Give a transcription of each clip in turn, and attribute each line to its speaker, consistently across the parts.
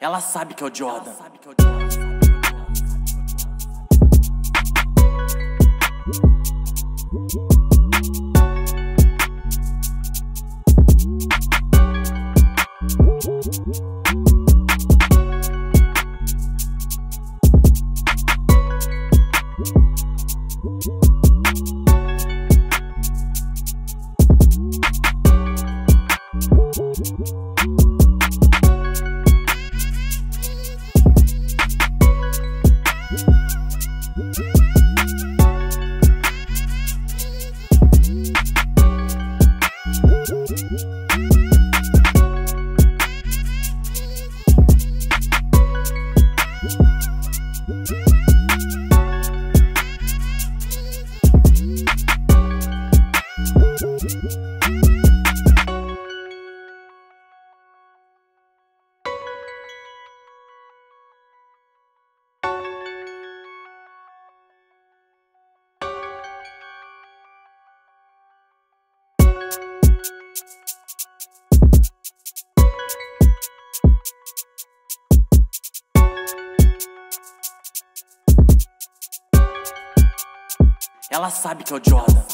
Speaker 1: Ela sabe que é o Jordan. Ela Woo! Ela sabe que é o Jordan.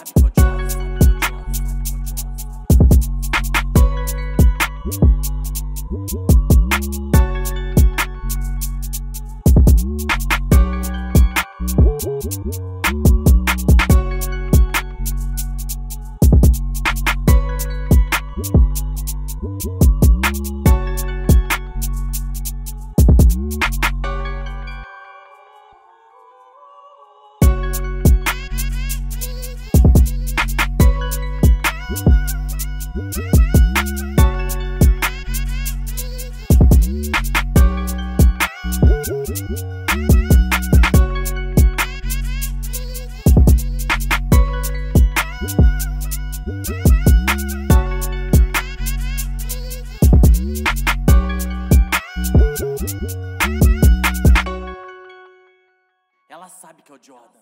Speaker 1: Woo! Ela sabe que é o Jordan.